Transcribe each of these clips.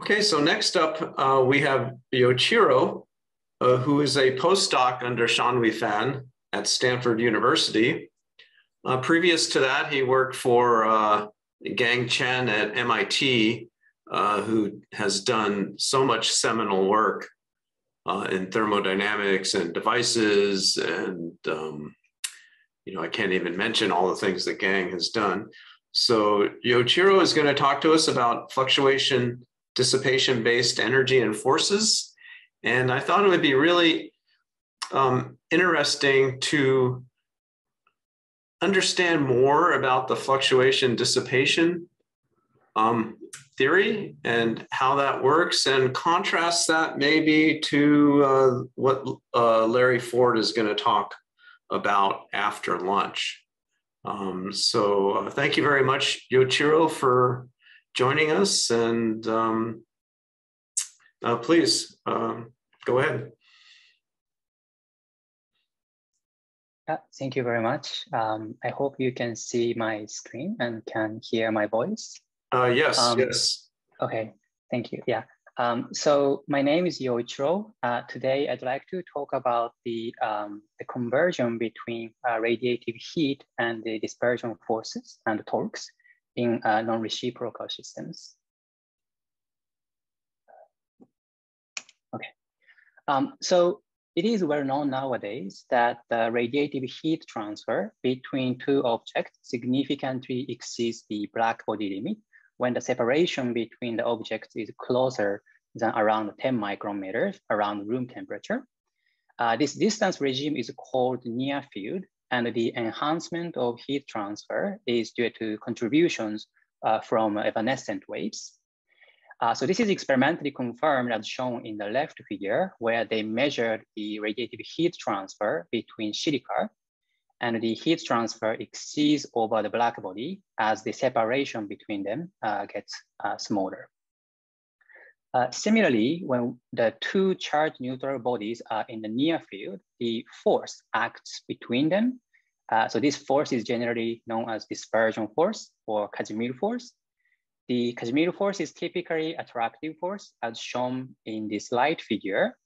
Okay, so next up, uh, we have Yoichiro, uh, who is a postdoc under Shan Fan at Stanford University. Uh, previous to that, he worked for uh, Gang Chen at MIT, uh, who has done so much seminal work uh, in thermodynamics and devices. And, um, you know, I can't even mention all the things that Gang has done. So Yoichiro is going to talk to us about fluctuation dissipation based energy and forces. And I thought it would be really um, interesting to understand more about the fluctuation dissipation um, theory and how that works and contrast that maybe to uh, what uh, Larry Ford is going to talk about after lunch. Um, so uh, thank you very much, Yoichiro, for joining us. And um, uh, please um, go ahead. Yeah, thank you very much. Um, I hope you can see my screen and can hear my voice. Uh, yes, um, yes. Okay, thank you. Yeah. Um, so my name is Yoichiro. Uh, today, I'd like to talk about the, um, the conversion between uh, radiative heat and the dispersion forces and torques in uh, non-reciprocal systems. Okay, um, so it is well known nowadays that the radiative heat transfer between two objects significantly exceeds the black body limit when the separation between the objects is closer than around 10 micrometers around room temperature. Uh, this distance regime is called near field and the enhancement of heat transfer is due to contributions uh, from evanescent waves. Uh, so this is experimentally confirmed as shown in the left figure, where they measured the radiative heat transfer between silica, and the heat transfer exceeds over the black body as the separation between them uh, gets uh, smaller. Uh, similarly, when the two charge neutral bodies are in the near field, the force acts between them. Uh, so this force is generally known as dispersion force or Casimir force. The Casimir force is typically attractive force as shown in this light figure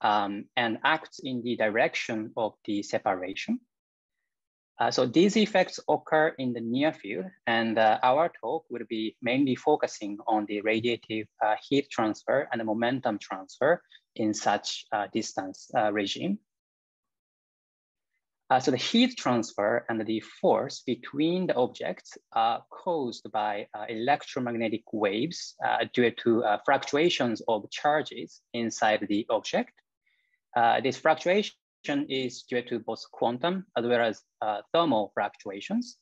um, and acts in the direction of the separation. Uh, so these effects occur in the near field, and uh, our talk will be mainly focusing on the radiative uh, heat transfer and the momentum transfer in such uh, distance uh, regime. Uh, so the heat transfer and the force between the objects are caused by electromagnetic waves due to fluctuations of charges inside the object. this fluctuation is due to both quantum as well as uh, thermal fluctuations.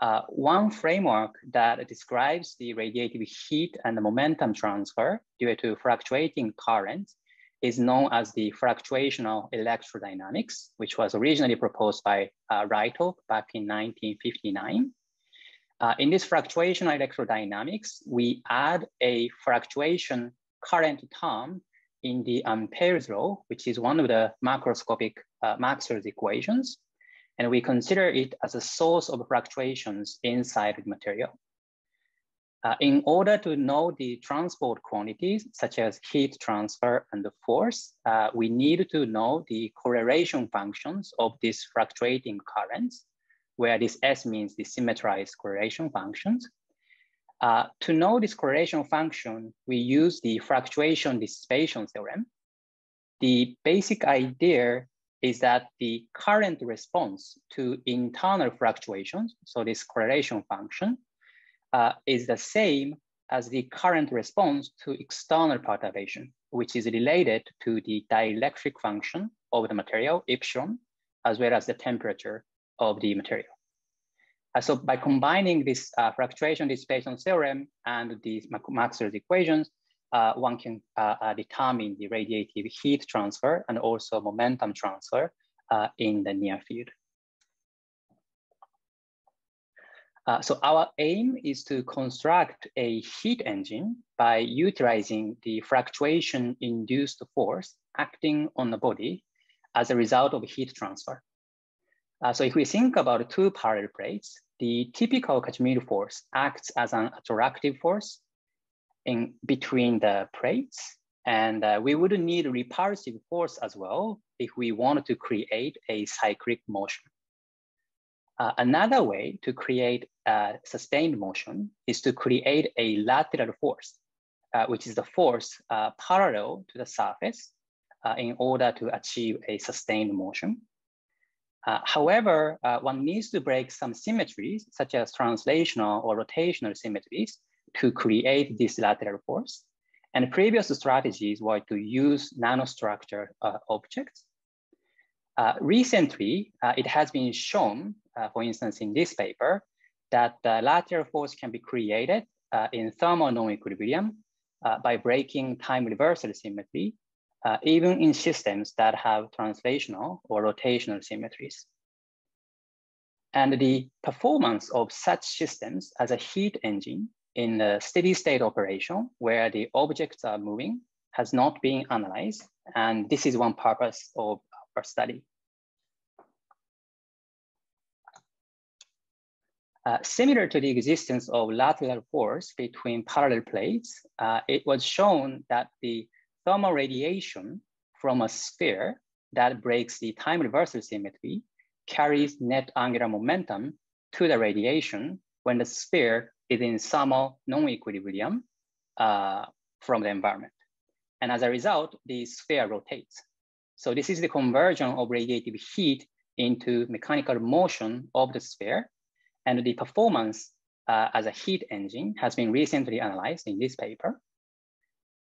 Uh, one framework that describes the radiative heat and the momentum transfer due to fluctuating currents is known as the fluctuational electrodynamics, which was originally proposed by uh, back in 1959. Uh, in this fluctuational electrodynamics, we add a fluctuation current term in the Ampere's law, which is one of the macroscopic uh, Maxwell's equations, and we consider it as a source of fluctuations inside the material. Uh, in order to know the transport quantities, such as heat transfer and the force, uh, we need to know the correlation functions of these fluctuating currents, where this S means the symmetrized correlation functions. Uh, to know this correlation function, we use the fluctuation dissipation theorem. The basic idea is that the current response to internal fluctuations, so this correlation function, uh, is the same as the current response to external perturbation, which is related to the dielectric function of the material, epsilon, as well as the temperature of the material. Uh, so by combining this uh, fluctuation dissipation theorem and these Maxwell's equations, uh, one can uh, uh, determine the radiative heat transfer and also momentum transfer uh, in the near field. so our aim is to construct a heat engine by utilizing the fluctuation induced force acting on the body as a result of heat transfer. Uh, so if we think about two parallel plates, the typical Casimir force acts as an attractive force, in between the plates. And uh, we would need repulsive force as well if we wanted to create a cyclic motion. Uh, another way to create a sustained motion is to create a lateral force, uh, which is the force uh, parallel to the surface uh, in order to achieve a sustained motion. Uh, however, uh, one needs to break some symmetries, such as translational or rotational symmetries, to create this lateral force. And previous strategies were to use nanostructure uh, objects. Uh, recently, uh, it has been shown, uh, for instance, in this paper, that the lateral force can be created in thermal non-equilibrium by breaking time reversal symmetry uh, even in systems that have translational or rotational symmetries. And the performance of such systems as a heat engine in a steady state operation where the objects are moving has not been analyzed. And this is one purpose of our study. Uh, similar to the existence of lateral force between parallel plates, uh, it was shown that the thermal radiation from a sphere that breaks the time reversal symmetry carries net angular momentum to the radiation when the sphere is in thermal non-equilibrium uh, from the environment. And as a result, the sphere rotates. So this is the conversion of radiative heat into mechanical motion of the sphere. And the performance uh, as a heat engine has been recently analyzed in this paper.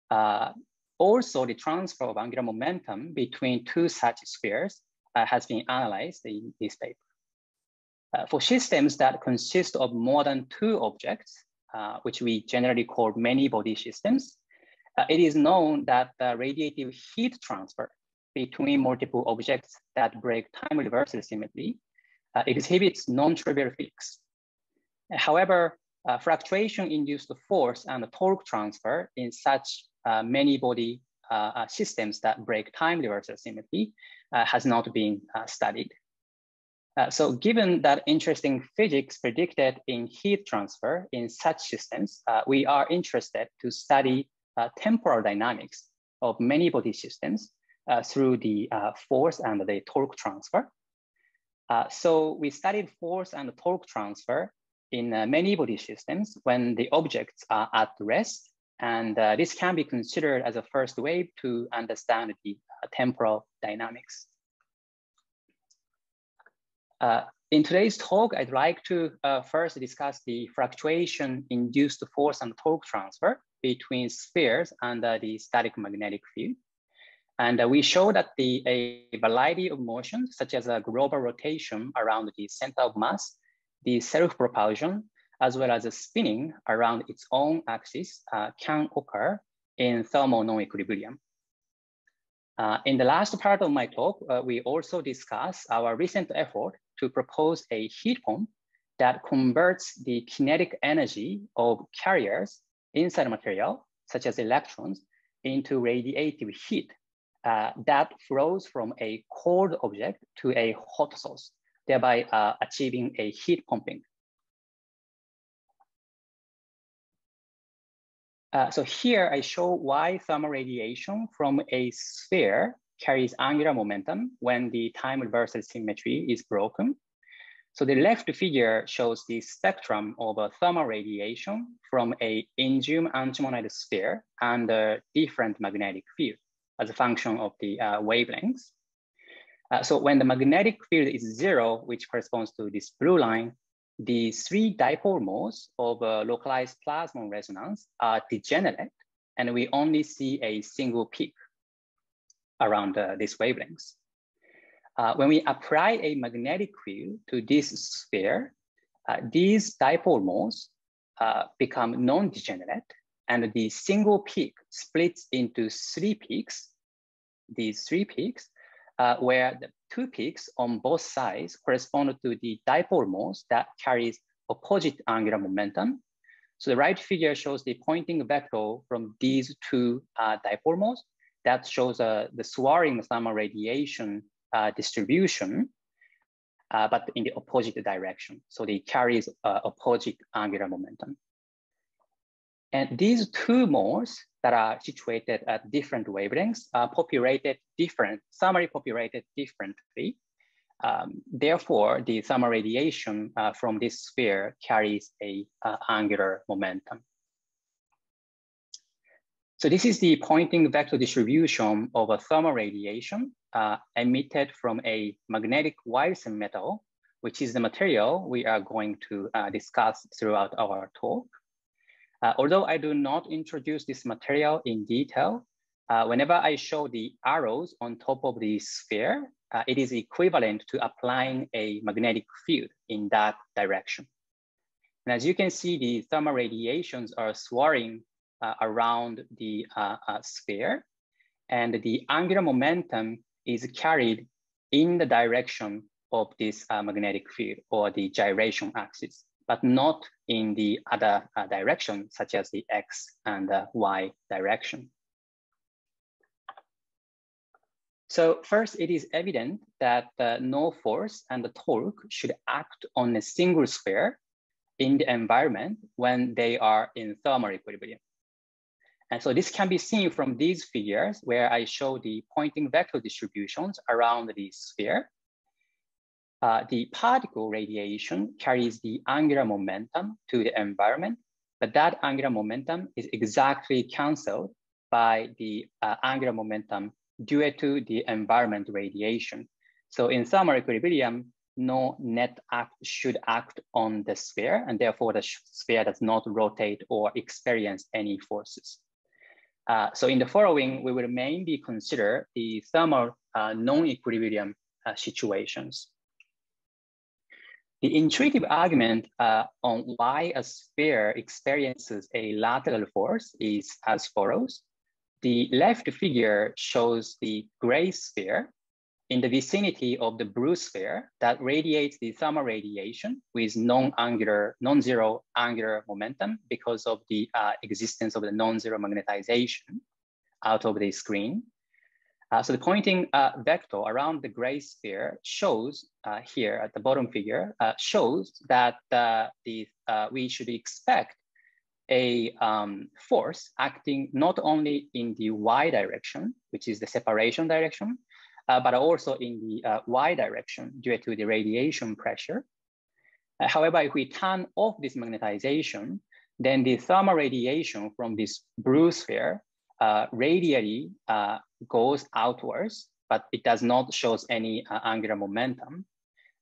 Uh, also, the transfer of angular momentum between two such spheres uh, has been analyzed in this paper. Uh, for systems that consist of more than two objects, uh, which we generally call many body systems, uh, it is known that the radiative heat transfer between multiple objects that break time reversal symmetry uh, exhibits non-trivial physics. However, uh, fluctuation-induced force and torque transfer in such many body uh, uh, systems that break time reversal symmetry has not been studied. so given that interesting physics predicted in heat transfer in such systems, we are interested to study temporal dynamics of many body systems through the force and the torque transfer. Uh, so we studied force and torque transfer in uh, many body systems when the objects are at rest and uh, this can be considered as a first way to understand the uh, temporal dynamics. Uh, in today's talk, I'd like to uh, first discuss the fluctuation-induced force and torque transfer between spheres under the static magnetic field. And uh, we show that the, a variety of motions, such as a global rotation around the center of mass, the self-propulsion, as well as a spinning around its own axis uh, can occur in thermal non-equilibrium. Uh, in the last part of my talk, uh, we also discuss our recent effort to propose a heat pump that converts the kinetic energy of carriers inside material, such as electrons, into radiative heat uh, that flows from a cold object to a hot source, thereby uh, achieving a heat pumping. Uh, so here I show why thermal radiation from a sphere carries angular momentum when the time reversal symmetry is broken. So the left figure shows the spectrum of a thermal radiation from a indium antimonide sphere under different magnetic field as a function of the uh, wavelengths. Uh, so when the magnetic field is zero, which corresponds to this blue line, the three dipole modes of uh, localized plasmon resonance are degenerate, and we only see a single peak around uh, these wavelengths. Uh, when we apply a magnetic field to this sphere, uh, these dipole modes uh, become non-degenerate, and the single peak splits into three peaks, these three peaks, uh, where the two peaks on both sides correspond to the dipole modes that carries opposite angular momentum. So the right figure shows the Poynting vector from these two uh, dipole modes that shows uh, the swirling thermal radiation uh, distribution, uh, but in the opposite direction. So they carries uh, opposite angular momentum. And these two modes that are situated at different wavelengths are populated different, thermally populated differently. Um, therefore, the thermal radiation uh, from this sphere carries a uh, angular momentum. So this is the Poynting vector distribution of a thermal radiation uh, emitted from a magnetic Weyl semimetal, which is the material we are going to uh, discuss throughout our talk. Uh, although I do not introduce this material in detail, uh, whenever I show the arrows on top of the sphere, uh, it is equivalent to applying a magnetic field in that direction. And as you can see, the thermal radiations are swirling uh, around the uh, uh, sphere, and the angular momentum is carried in the direction of this magnetic field or the gyration axis but not in the other uh, direction, such as the X and the Y direction. So first, it is evident that uh, no force and the torque should act on a single sphere in the environment when they are in thermal equilibrium. And so this can be seen from these figures where I show the Poynting vector distributions around the sphere uh, the particle radiation carries the angular momentum to the environment, but that angular momentum is exactly canceled by the uh, angular momentum due to the environment radiation. So in thermal equilibrium, no net act should act on the sphere, and therefore the sphere does not rotate or experience any forces. Uh, so in the following, we will mainly consider the thermal uh, non-equilibrium uh, situations. The intuitive argument uh, on why a sphere experiences a lateral force is as follows. The left figure shows the gray sphere in the vicinity of the blue sphere that radiates the thermal radiation with non-angular, non-zero angular momentum because of the uh, existence of the non-zero magnetization out of the screen. Uh, so the Poynting uh, vector around the gray sphere shows uh, here at the bottom figure, uh, shows that uh, the, uh, we should expect a um, force acting not only in the y direction, which is the separation direction, but also in the y direction due to the radiation pressure. however, if we turn off this magnetization, then the thermal radiation from this blue sphere uh, radially uh, goes outwards, but it does not show any uh, angular momentum.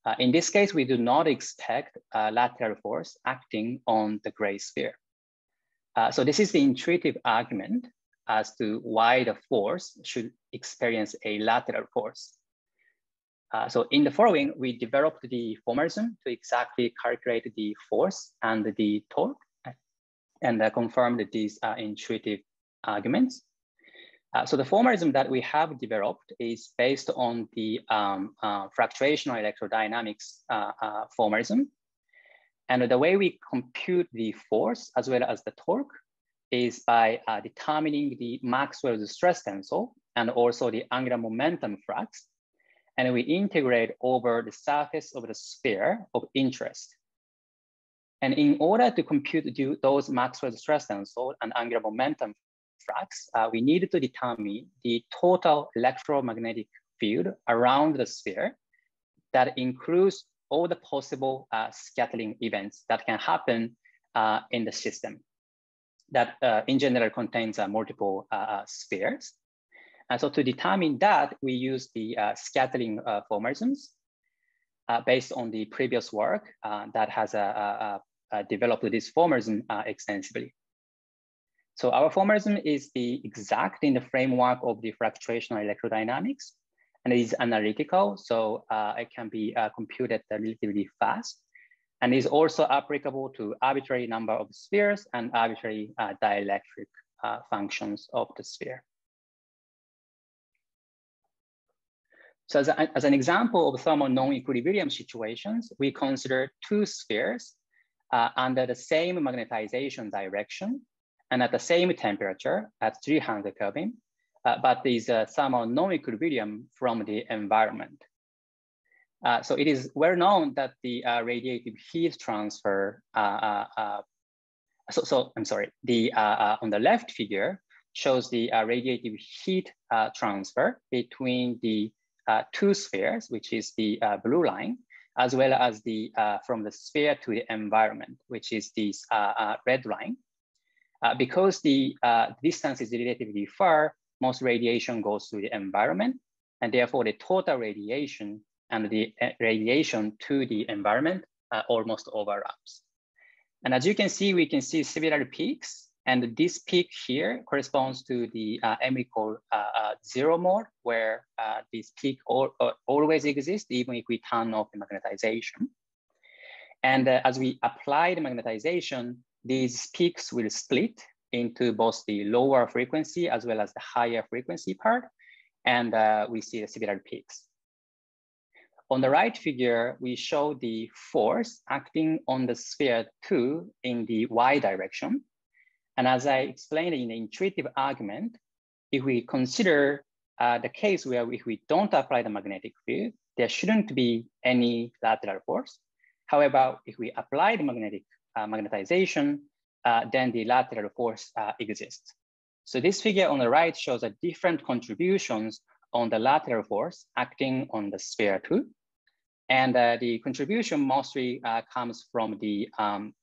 Uh, in this case, we do not expect a lateral force acting on the gray sphere. Uh, so this is the intuitive argument as to why the force should experience a lateral force. Uh, so in the following, we developed the formalism to exactly calculate the force and the torque and uh, confirmed these uh, intuitive arguments. Uh, so the formalism that we have developed is based on the um, uh, fluctuational electrodynamics uh, uh, formalism. And the way we compute the force as well as the torque is by uh, determining the Maxwell's stress tensor and also the angular momentum flux. And we integrate over the surface of the sphere of interest. And in order to compute those Maxwell stress tensor and angular momentum flux, uh, we need to determine the total electromagnetic field around the sphere that includes all the possible uh, scattering events that can happen uh, in the system that uh, in general contains uh, multiple uh, spheres. And so to determine that, we use the scattering formalisms based on the previous work that has developed this formalism extensively. So our formalism is the exact in the framework of the fluctuational electrodynamics and it is analytical. So uh, it can be uh, computed relatively fast and is also applicable to arbitrary number of spheres and arbitrary uh, dielectric uh, functions of the sphere. So as, a, as an example of thermal non-equilibrium situations, we consider two spheres uh, under the same magnetization direction and at the same temperature at 300 Kelvin, uh, but is thermal non-equilibrium from the environment. Uh, so it is well known that the uh, radiative heat transfer uh, uh, uh, so, so I'm sorry, the uh, uh, on the left figure shows the uh, radiative heat uh, transfer between the uh, two spheres, which is the uh, blue line, as well as the from the sphere to the environment, which is this red line. Because the distance is relatively far, most radiation goes to the environment, and therefore the total radiation and the radiation to the environment almost overlaps. And as you can see, we can see similar peaks. And this peak here corresponds to the uh, equal uh, uh, zero mode, where uh, this peak uh, always exists, even if we turn off the magnetization. And uh, as we apply the magnetization, these peaks will split into both the lower frequency as well as the higher frequency part. And we see the similar peaks. On the right figure, we show the force acting on the sphere two in the y direction. And as I explained in the intuitive argument, if we consider uh, the case where if we don't apply the magnetic field, there shouldn't be any lateral force. However, if we apply the magnetic uh, magnetization, uh, then the lateral force uh, exists. So this figure on the right shows a different contributions on the lateral force acting on the sphere two. And uh, the contribution mostly uh, comes from the um,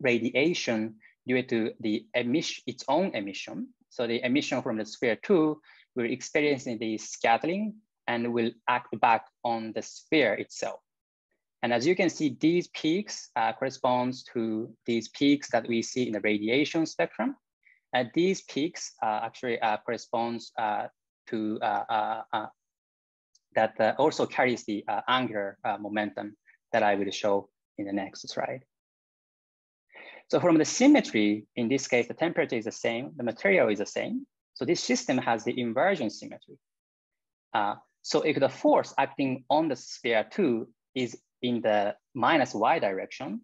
radiation due to the emission, its own emission. So the emission from the sphere two will experience the scattering and will act back on the sphere itself. And as you can see, these peaks uh, corresponds to these peaks that we see in the radiation spectrum. And these peaks uh, actually uh, corresponds uh, to uh, uh, that also carries the angular momentum that I will show in the next slide. So from the symmetry, in this case, the temperature is the same, the material is the same. So this system has the inversion symmetry. So if the force acting on the sphere two is in the minus y direction,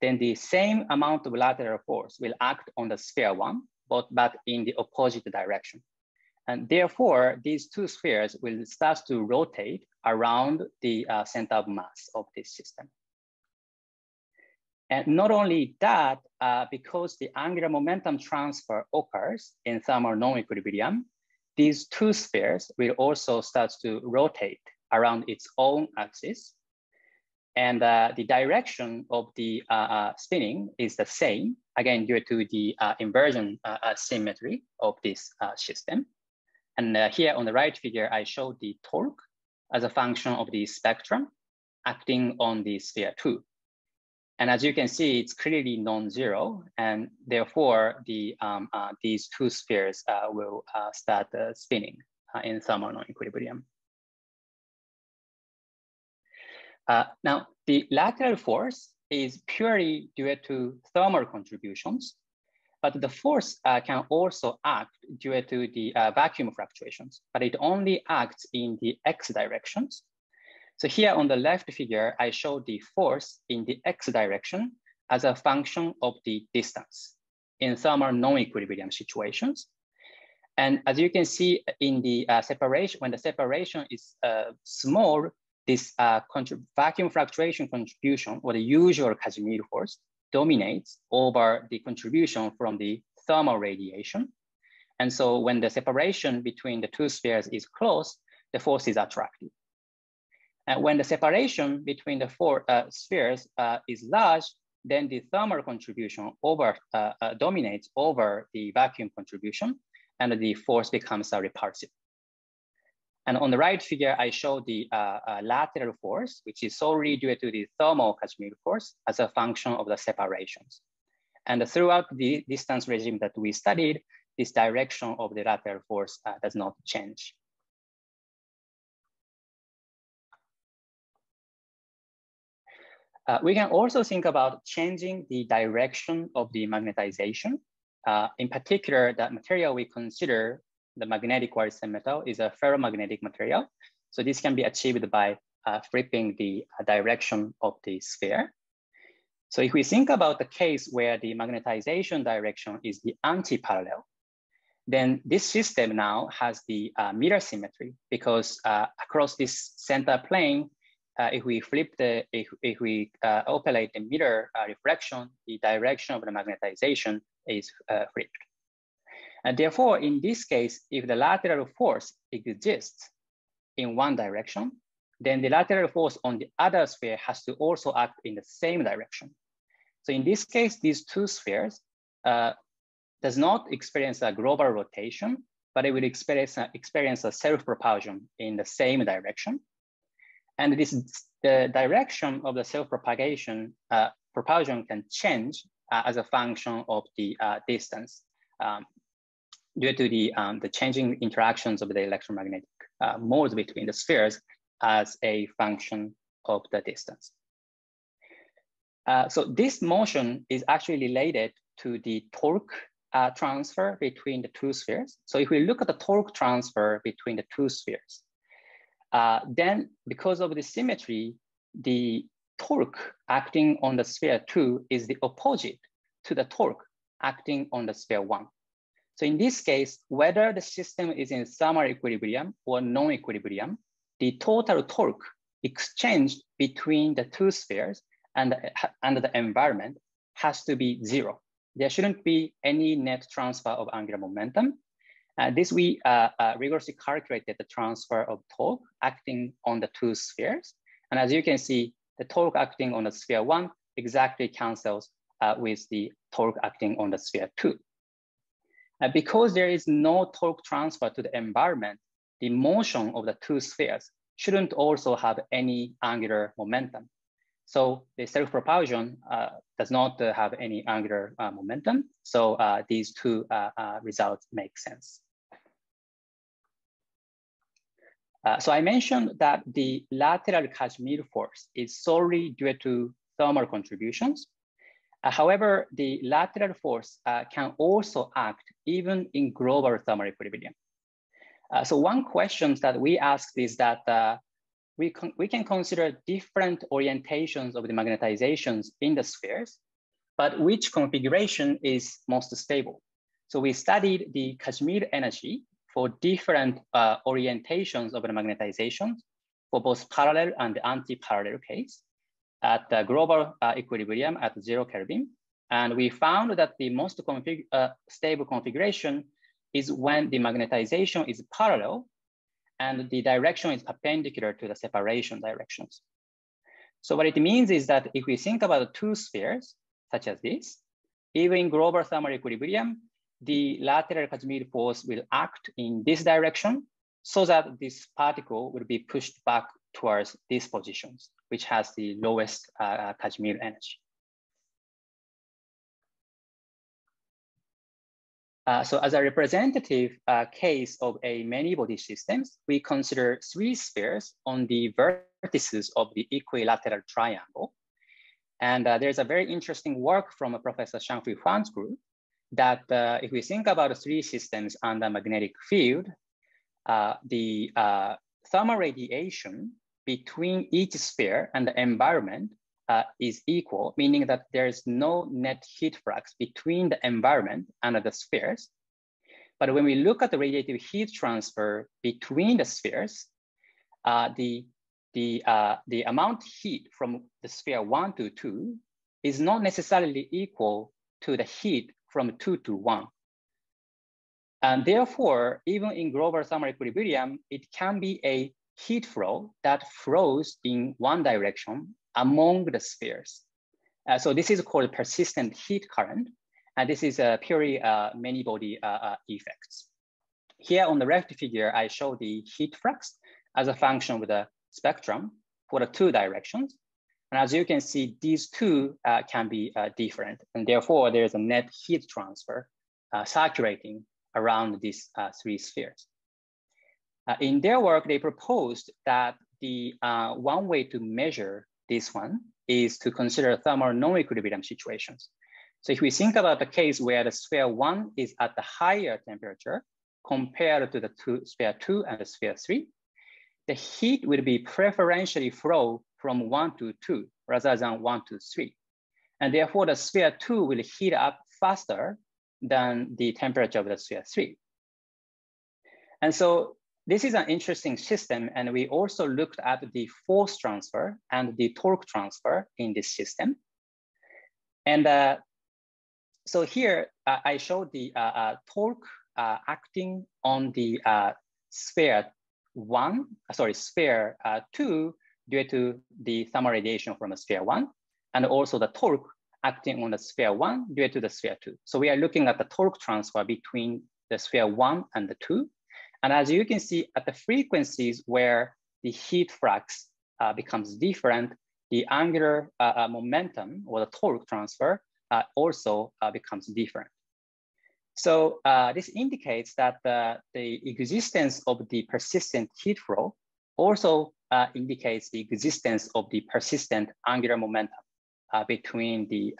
then the same amount of lateral force will act on the sphere one, but, but in the opposite direction. And therefore, these two spheres will start to rotate around the uh, center of mass of this system. And not only that, uh, because the angular momentum transfer occurs in thermal non-equilibrium, these two spheres will also start to rotate around its own axis. And uh, the direction of the uh, uh, spinning is the same, again, due to the uh, inversion symmetry of this system. And here on the right figure, I show the torque as a function of the spectrum acting on the sphere two. And as you can see, it's clearly non-zero, and therefore the, um, uh, these two spheres uh, will uh, start spinning in thermal non-equilibrium. now, the lateral force is purely due to thermal contributions, but the force uh, can also act due to the uh, vacuum fluctuations, but it only acts in the x directions. So here on the left figure, I show the force in the x direction as a function of the distance in thermal non-equilibrium situations. And as you can see in the uh, separation, when the separation is uh, small, this uh, vacuum fluctuation contribution or the usual Casimir force dominates over the contribution from the thermal radiation. And so when the separation between the two spheres is close, the force is attractive. And when the separation between the four uh, spheres uh, is large, then the thermal contribution over uh, uh dominates over the vacuum contribution and the force becomes repulsive. And on the right figure, I show the uh, uh, lateral force, which is solely due to the thermal Casimir force as a function of the separations. And throughout the distance regime that we studied, this direction of the lateral force uh, does not change. Uh, we can also think about changing the direction of the magnetization. Uh, in particular, the material we consider the magnetic Weyl semimetal is a ferromagnetic material. So this can be achieved by uh, flipping the uh, direction of the sphere. So if we think about the case where the magnetization direction is the anti-parallel, then this system now has the uh, mirror symmetry because uh, across this center plane, uh, if we flip the, if, if we uh, operate the mirror uh, reflection, the direction of the magnetization is flipped. And therefore, in this case, if the lateral force exists in one direction, then the lateral force on the other sphere has to also act in the same direction. So in this case, these two spheres uh, does not experience a global rotation, but it will experience, uh, experience a self-propulsion in the same direction. And this the direction of the self-propagation uh, propulsion can change uh, as a function of the uh, distance um, due to the, um, the changing interactions of the electromagnetic uh, modes between the spheres as a function of the distance. Uh, so this motion is actually related to the torque uh, transfer between the two spheres. So if we look at the torque transfer between the two spheres, uh, then because of the symmetry, the torque acting on the sphere two is the opposite to the torque acting on the sphere one. So in this case, whether the system is in thermal equilibrium or non-equilibrium, the total torque exchanged between the two spheres and, and the environment has to be zero. There shouldn't be any net transfer of angular momentum. Uh, this we uh, uh, rigorously calculated the transfer of torque acting on the two spheres. And as you can see, the torque acting on the sphere one exactly cancels uh, with the torque acting on the sphere two. Uh, because there is no torque transfer to the environment, the motion of the two spheres shouldn't also have any angular momentum. So the self-propulsion uh, does not uh, have any angular uh, momentum. So uh, these two uh, results make sense. so I mentioned that the lateral Casimir force is solely due to thermal contributions. However, the lateral force can also act even in global thermal equilibrium. Uh, so one question that we asked is that uh, we, we can consider different orientations of the magnetizations in the spheres, but which configuration is most stable? So we studied the Casimir energy for different uh, orientations of the magnetizations for both parallel and anti-parallel case at the global uh, equilibrium at zero Kelvin. And we found that the most config uh, stable configuration is when the magnetization is parallel and the direction is perpendicular to the separation directions. So what it means is that if we think about two spheres, such as this, even in global thermal equilibrium, the lateral Casimir force will act in this direction so that this particle will be pushed back towards these positions, which has the lowest uh, Casimir energy. Uh, so as a representative uh, case of a many body systems, we consider three spheres on the vertices of the equilateral triangle. And uh, there's a very interesting work from Professor Shanhui Fan's group that uh, if we think about three systems under magnetic field, uh, the thermal radiation between each sphere and the environment uh, is equal, meaning that there is no net heat flux between the environment and the spheres. But when we look at the radiative heat transfer between the spheres, uh, the, the, uh, the amount heat from the sphere one to two is not necessarily equal to the heat from two to one. And therefore, even in global thermal equilibrium, it can be a heat flow that flows in one direction among the spheres. Uh, so this is called persistent heat current. And this is a purely uh, many body uh, uh, effects. Here on the left figure, I show the heat flux as a function with the spectrum for the two directions. And as you can see, these two uh, can be uh, different. And therefore, there's a net heat transfer circulating around these uh, three spheres. Uh, in their work, they proposed that the uh, one way to measure this one is to consider thermal non-equilibrium situations. So if we think about the case where the sphere one is at the higher temperature compared to the two, sphere two and the sphere three, the heat will be preferentially flow from one to two rather than one to three. And therefore the sphere two will heat up faster than the temperature of the sphere three. And so this is an interesting system, and we also looked at the force transfer and the torque transfer in this system. And uh, so here uh, I showed the uh, uh torque uh, acting on the uh, sphere one, sorry, sphere two due to the thermal radiation from sphere one, and also the torque acting on the sphere one due to the sphere two. So we are looking at the torque transfer between the sphere one and the two. And as you can see at the frequencies where the heat flux uh, becomes different, the angular uh, uh, momentum or the torque transfer uh, also uh, becomes different. So uh, this indicates that the existence of the persistent heat flow also indicates the existence of the persistent angular momentum between the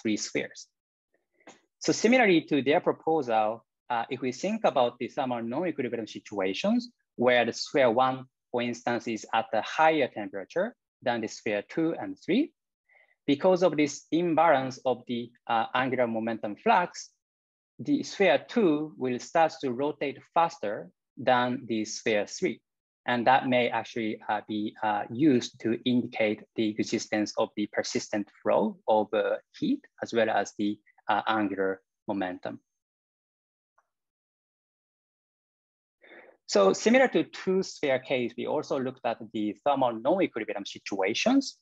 three spheres. So similarly to their proposal, uh, if we think about the thermal non-equilibrium situations where the sphere one, for instance, is at a higher temperature than the sphere two and three, because of this imbalance of the uh, angular momentum flux, the sphere two will start to rotate faster than the sphere three. And that may actually uh, be uh, used to indicate the existence of the persistent flow of uh, heat as well as the uh, angular momentum. So similar to two sphere case, we also looked at the thermal non-equilibrium situations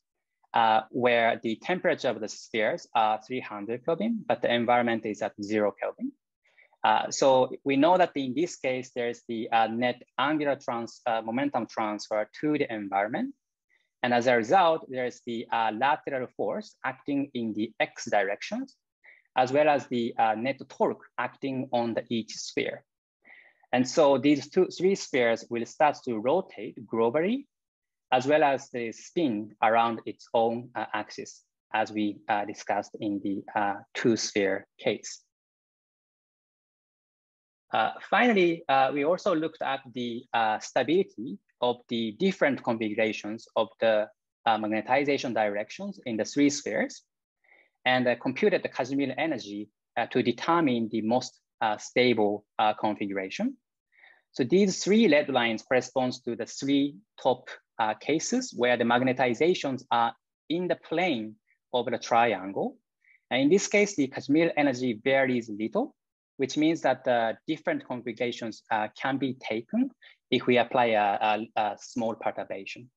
uh, where the temperature of the spheres are 300 Kelvin, but the environment is at zero Kelvin. Uh, so we know that in this case, there's the uh, net angular trans, uh, momentum transfer to the environment. And as a result, there's the uh, lateral force acting in the x directions, as well as the uh, net torque acting on the each sphere. And so these two, three spheres will start to rotate globally, as well as the spin around its own axis, as we discussed in the two sphere case. Uh, finally, uh, we also looked at the uh, stability of the different configurations of the magnetization directions in the three spheres and computed the Casimir energy to determine the most stable configuration. So these three red lines corresponds to the three top uh, cases where the magnetizations are in the plane of the triangle. And in this case, the Casimir energy varies little, which means that the different congregations uh, can be taken if we apply a, a, a small perturbation.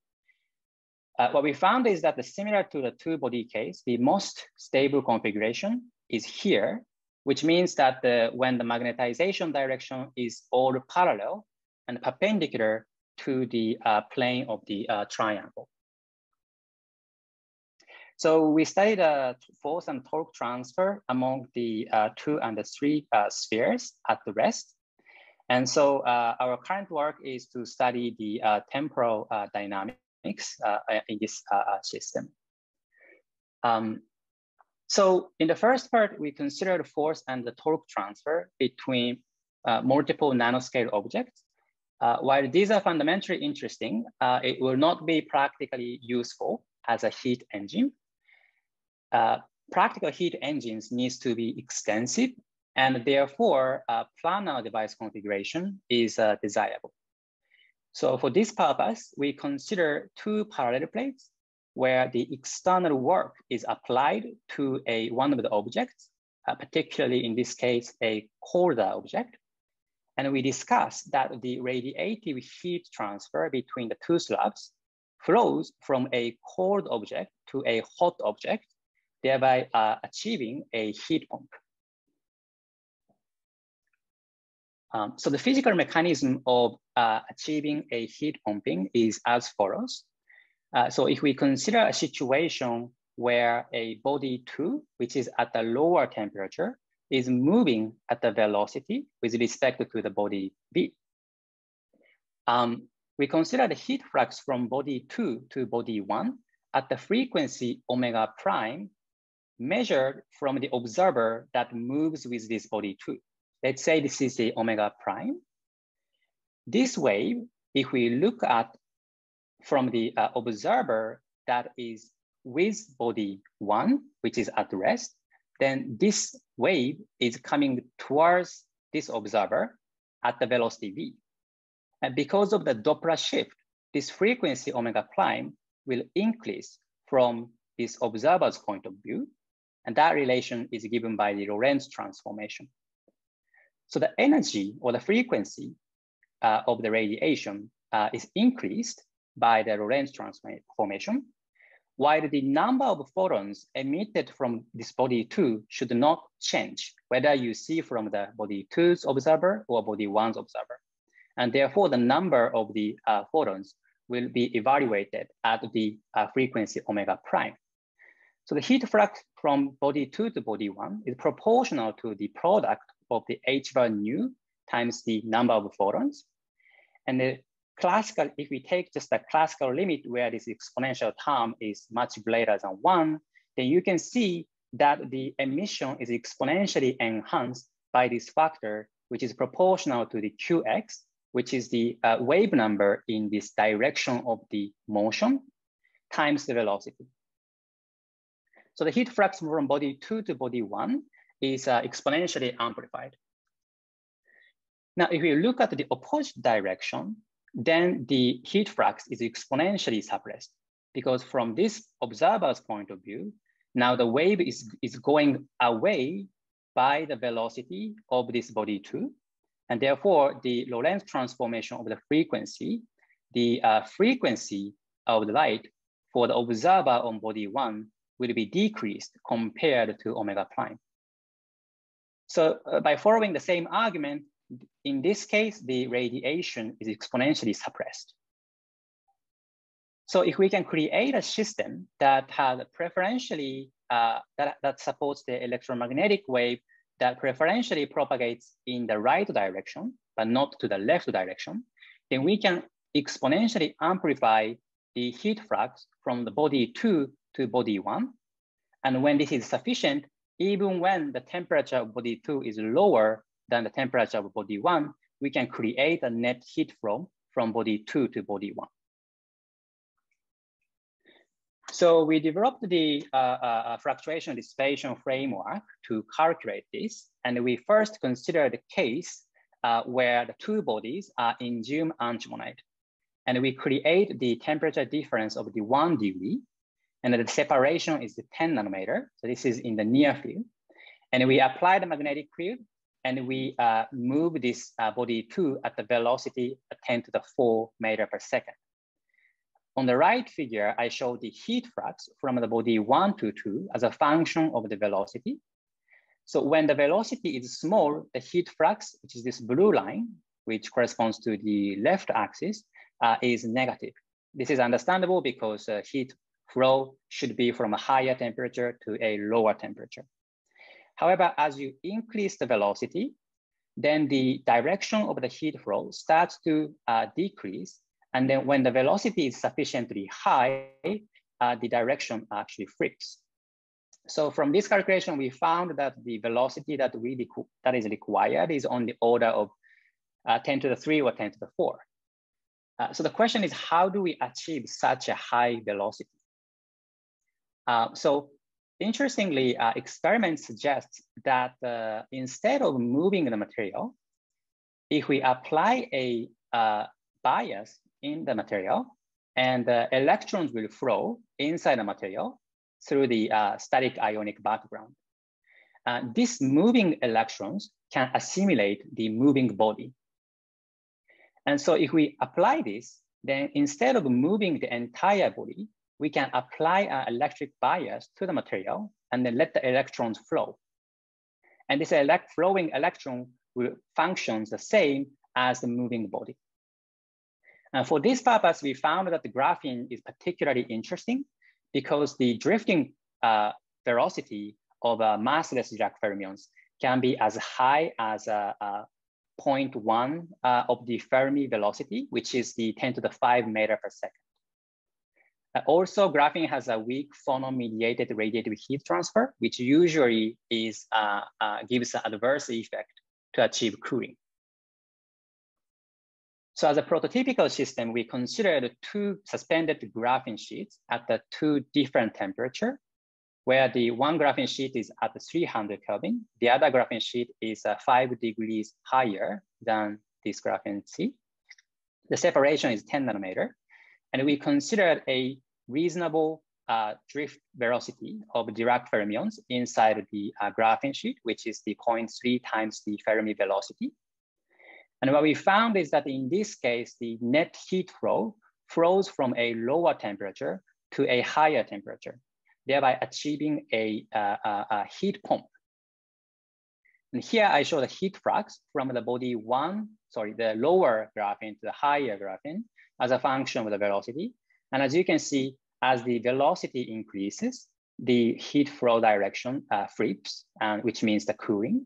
Uh, what we found is that the similar to the two body case, the most stable configuration is here which means that the, when the magnetization direction is all parallel and perpendicular to the uh, plane of the uh, triangle. So we studied uh, force and torque transfer among the uh, two and the three uh, spheres at the rest. And so uh, our current work is to study the temporal dynamics in this system. Um, so in the first part, we consider the force and the torque transfer between uh, multiple nanoscale objects. Uh, while these are fundamentally interesting, uh, it will not be practically useful as a heat engine. Uh, practical heat engines needs to be extensive and therefore a planar device configuration is uh, desirable. So for this purpose, we consider two parallel plates where the external work is applied to a one of the objects, uh, particularly in this case, a colder object. And we discuss that the radiative heat transfer between the two slabs flows from a cold object to a hot object, thereby uh, achieving a heat pump. Um, so the physical mechanism of uh, achieving a heat pumping is as follows. Uh, so if we consider a situation where a body two, which is at a lower temperature, is moving at the velocity with respect to the body B. Um, we consider the heat flux from body two to body one at the frequency omega prime measured from the observer that moves with this body two. Let's say this is the omega prime. This wave, if we look at from the uh, observer that is with body one, which is at rest, then this wave is coming towards this observer at the velocity v. And because of the Doppler shift, this frequency omega prime will increase from this observer's point of view. And that relation is given by the Lorentz transformation. So the energy or the frequency uh, of the radiation uh, is increased by the Lorentz transformation, while the number of photons emitted from this body two should not change, whether you see from the body two's observer or body one's observer. And therefore the number of the uh, photons will be evaluated at the uh, frequency omega prime. So the heat flux from body two to body one is proportional to the product of the h bar nu times the number of photons. And the classical, if we take just the classical limit where this exponential term is much greater than one, then you can see that the emission is exponentially enhanced by this factor, which is proportional to the qx, which is the uh, wave number in this direction of the motion times the velocity. So the heat flux from body two to body one is uh, exponentially amplified. Now, if you look at the opposite direction, then the heat flux is exponentially suppressed because from this observer's point of view, now the wave is, is going away by the velocity of this body two. And therefore the Lorentz transformation of the frequency, the uh, frequency of the light for the observer on body one will be decreased compared to omega prime. So uh, by following the same argument, in this case, the radiation is exponentially suppressed. So if we can create a system that has preferentially, uh, that, that supports the electromagnetic wave that preferentially propagates in the right direction, but not to the left direction, then we can exponentially amplify the heat flux from the body two to body one. And when this is sufficient, even when the temperature of body two is lower than the temperature of body one, we can create a net heat flow from body two to body one. So we developed the uh, uh, uh, fluctuation dissipation framework to calculate this. And we first considered the case uh, where the two bodies are indium antimonide. And we create the temperature difference of the one degree. And the separation is the 10 nanometer. So this is in the near field. And we apply the magnetic field and we uh, move this uh, body two at the velocity 10 to the four meter per second. On the right figure, I show the heat flux from the body one to two as a function of the velocity. So when the velocity is small, the heat flux, which is this blue line, which corresponds to the left axis, uh, is negative. This is understandable because uh, heat flow should be from a higher temperature to a lower temperature. However, as you increase the velocity, then the direction of the heat flow starts to uh, decrease. And then when the velocity is sufficiently high, uh, the direction actually flips. So from this calculation, we found that the velocity that, we that is required is on the order of uh, 10 to the 3 or 10 to the 4. Uh, so the question is, how do we achieve such a high velocity? Uh, so Interestingly, uh, experiments suggest that uh, instead of moving the material, if we apply a uh, bias in the material and the electrons will flow inside the material through the uh, static ionic background. These moving electrons can assimilate the moving body. And so if we apply this, then instead of moving the entire body, we can apply an electric bias to the material and then let the electrons flow. And this elect flowing electron will function the same as the moving body. And for this purpose, we found that the graphene is particularly interesting because the drifting uh, velocity of uh, massless Dirac fermions can be as high as uh, uh 0.1 uh, of the Fermi velocity, which is the 10 to the 5 meter per second. Uh, also, graphene has a weak phonon-mediated radiative heat transfer, which usually is uh, uh, gives an adverse effect to achieve cooling. So as a prototypical system, we considered two suspended graphene sheets at the two different temperature, where the one graphene sheet is at 300 Kelvin, the other graphene sheet is uh, five degrees higher than this graphene sheet. the separation is 10 nanometer. And we considered a reasonable uh, drift velocity of Dirac fermions inside the uh, graphene sheet, which is the 0.3 times the Fermi velocity. And what we found is that in this case, the net heat flow flows from a lower temperature to a higher temperature, thereby achieving a, uh, a, a heat pump. And here I show the heat flux from the body one, sorry, the lower graphene to the higher graphene as a function of the velocity. And as you can see, as the velocity increases, the heat flow direction uh, flips, uh, which means the cooling.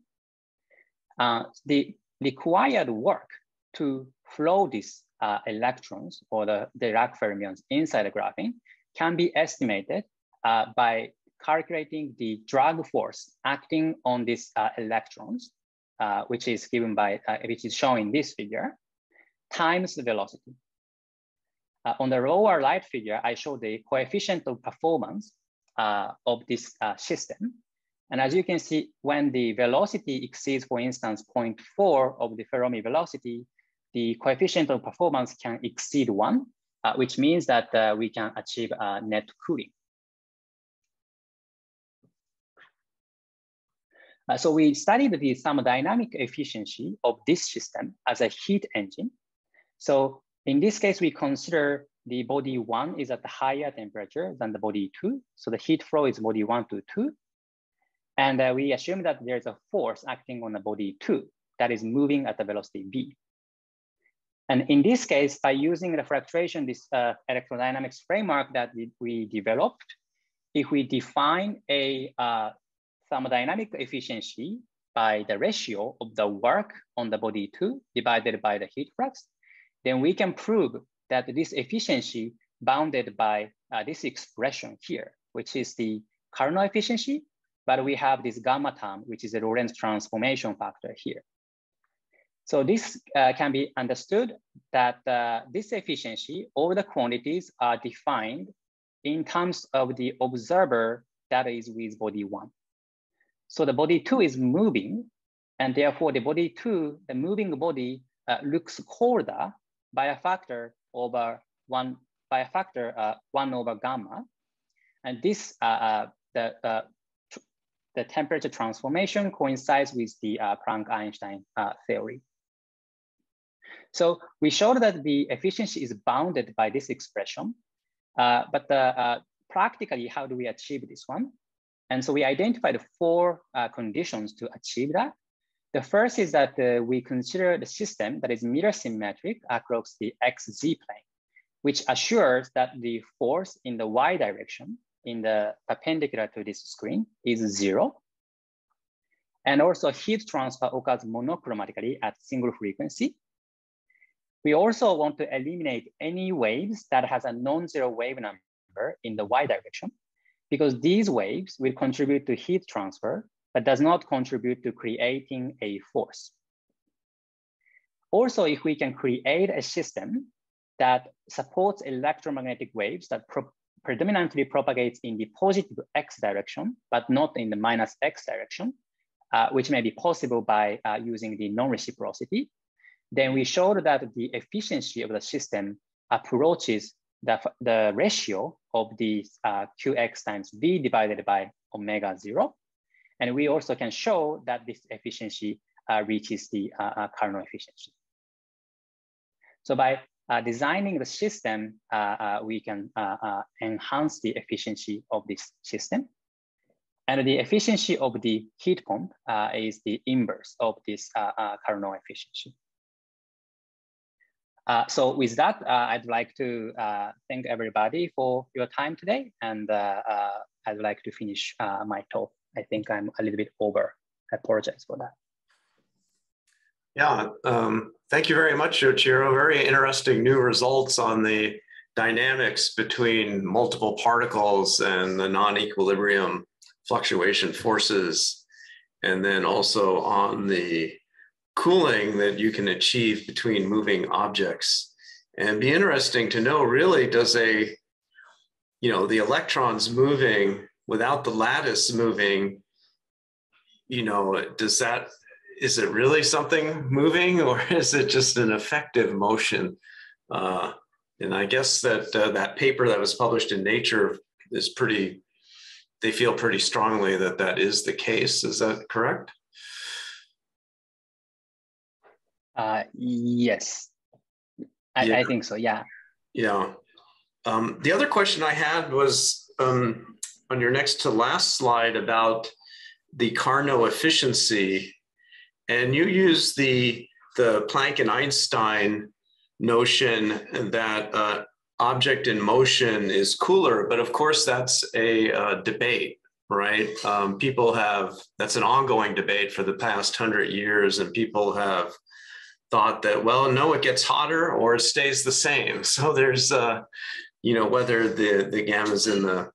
Uh, the required work to flow these uh, electrons or the Dirac fermions inside the graphene can be estimated uh, by calculating the drag force acting on these uh, electrons, which is given by, which is shown in this figure, times the velocity. Uh, on the lower right figure, I show the coefficient of performance uh, of this uh, system. And as you can see, when the velocity exceeds, for instance, 0.4 of the Fermi velocity, the coefficient of performance can exceed one, uh, which means that uh, we can achieve uh, net cooling. so we studied the thermodynamic efficiency of this system as a heat engine. So in this case, we consider the body one is at a higher temperature than the body two. So the heat flow is body one to two. And uh, we assume that there's a force acting on the body two that is moving at the velocity v. And in this case, by using the fluctuation, this uh, electrodynamics framework that we, we, developed, if we define a uh, thermodynamic efficiency by the ratio of the work on the body two divided by the heat flux, then we can prove that this efficiency bounded by uh, this expression here, which is the Carnot efficiency, but we have this gamma term, which is the Lorentz transformation factor here. So this uh, can be understood that uh, this efficiency, all the quantities are defined in terms of the observer that is with body one. So the body two is moving, and therefore the body two, the moving body uh, looks colder by a factor over one by a factor uh, one over gamma, and this uh, uh the uh, the temperature transformation coincides with the uh, Planck-Einstein theory. So we showed that the efficiency is bounded by this expression, but practically, how do we achieve this one? And so we identified four conditions to achieve that. The first is that uh, we consider the system that is mirror symmetric across the XZ plane, which assures that the force in the Y direction in the perpendicular to this screen is zero. And also heat transfer occurs monochromatically at single frequency. We also want to eliminate any waves that has a non-zero wave number in the Y direction because these waves will contribute to heat transfer but does not contribute to creating a force. Also, if we can create a system that supports electromagnetic waves that pro predominantly propagates in the positive x direction, but not in the minus x direction, uh, which may be possible by uh, using the non-reciprocity, then we showed that the efficiency of the system approaches the, the ratio of the uh, qx times v divided by omega zero. And we also can show that this efficiency uh, reaches the uh, uh Carnot efficiency. So by uh, designing the system, uh, uh, we can enhance the efficiency of this system. And the efficiency of the heat pump is the inverse of this Carnot efficiency. Uh, so with that, uh, I'd like to uh, thank everybody for your time today, and I'd like to finish my talk. I think I'm a little bit over. I apologize for that. Yeah, um, thank you very much, Yoichiro. Very interesting new results on the dynamics between multiple particles and the non-equilibrium fluctuation forces, and then also on the cooling that you can achieve between moving objects. And be interesting to know really does a, you know, the electrons moving without the lattice moving, you know, does that, is it really something moving or is it just an effective motion Uh, and I guess that uh, that paper that was published in Nature is pretty, they feel pretty strongly that that is the case. Is that correct? Uh, yes, I, yeah. I think so, yeah. Yeah. Um, the other question I had was um, on your next to last slide about the Carnot efficiency. And you use the, the Planck and Einstein notion that uh, object in motion is cooler, but of course that's a uh, debate, right? Um, people have, that's an ongoing debate for the past hundred years and people have thought that, well, no, it gets hotter or it stays the same. So there's, uh, you know, whether the, the gamma is in the,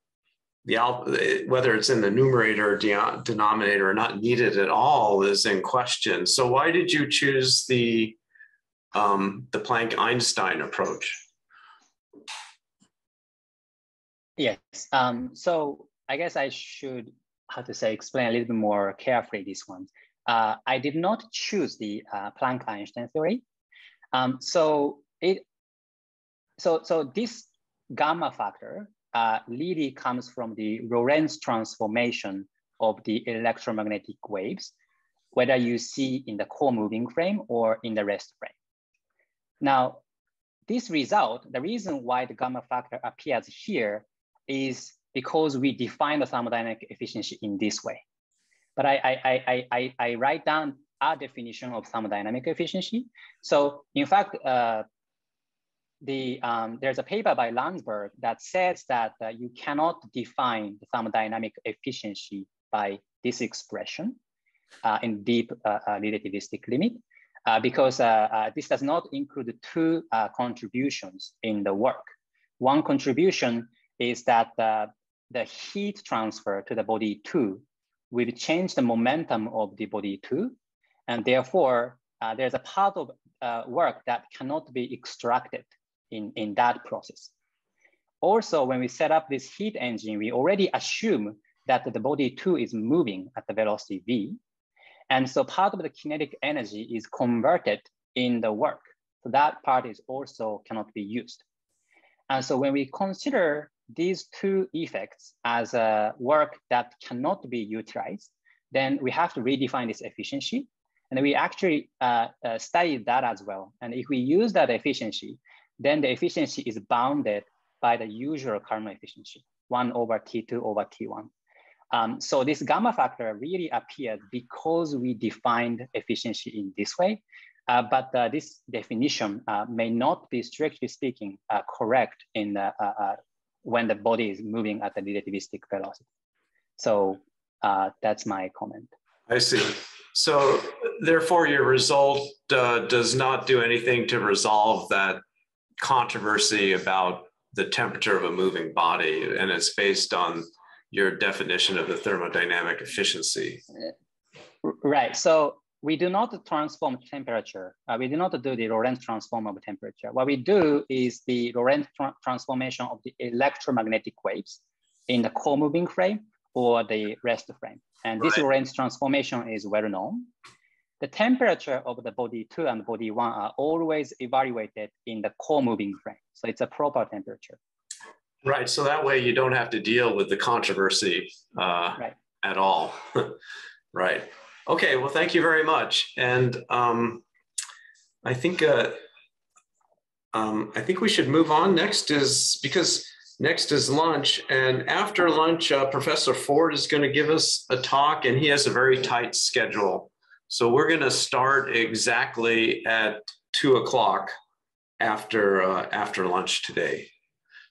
the whether it's in the numerator or de- denominator or not needed at all is in question. So why did you choose the um, the Planck Einstein approach? Yes. Um, so I guess I should how to say explain a little bit more carefully this one. Uh, I did not choose the uh, Planck Einstein theory. Um, so it so so this gamma factor uh, really comes from the Lorentz transformation of the electromagnetic waves, whether you see in the co-moving frame or in the rest frame. Now, this result, the reason why the gamma factor appears here is because we define the thermodynamic efficiency in this way. But I, I, I, I, I write down a definition of thermodynamic efficiency. So in fact, uh, the, um, there's a paper by Landsberg that says that uh, you cannot define the thermodynamic efficiency by this expression uh, in deep uh, uh relativistic limit, uh, because uh, this does not include two contributions in the work. One contribution is that the heat transfer to the body two will change the momentum of the body two, and therefore there's a part of work that cannot be extracted in, in that process. Also, when we set up this heat engine, we already assume that the body two is moving at the velocity v. And so part of the kinetic energy is converted in the work. So that part is also cannot be used. And so when we consider these two effects as a work that cannot be utilized, then we have to redefine this efficiency. And we actually uh, uh, studied that as well. And if we use that efficiency, then the efficiency is bounded by the usual Carnot efficiency, one over T2 over T1. Um, so this gamma factor really appeared because we defined efficiency in this way, uh, but uh, this definition uh, may not be strictly speaking uh, correct in the, uh, uh, when the body is moving at the relativistic velocity. So that's my comment. I see. So therefore your result does not do anything to resolve that controversy about the temperature of a moving body, and it's based on your definition of the thermodynamic efficiency. Right. So we do not transform temperature. Uh, we do not do the Lorentz transform of temperature. What we do is the Lorentz tra transformation of the electromagnetic waves in the co-moving frame or the rest frame. And this right. Lorentz transformation is well known the temperature of the body two and body one are always evaluated in the co-moving frame. So it's a proper temperature. Right. So that way you don't have to deal with the controversy uh, right. at all. right. Okay. Well, thank you very much. And um, I think uh, um, I think we should move on. Next is because next is lunch, and after lunch, uh, Professor Ford is going to give us a talk, and he has a very tight schedule. So we're going to start exactly at two o'clock after uh, after lunch today.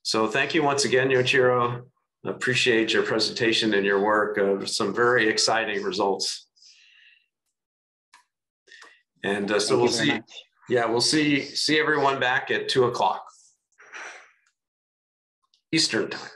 So thank you once again, Yoichiro. Appreciate your presentation and your work of some very exciting results. And uh, so thank we'll see. Much. Yeah, we'll see see everyone back at two o'clock Eastern time.